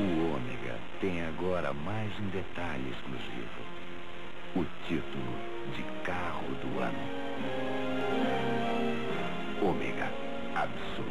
O Ômega tem agora mais um detalhe exclusivo. O título de carro do ano. Ômega Absoluto.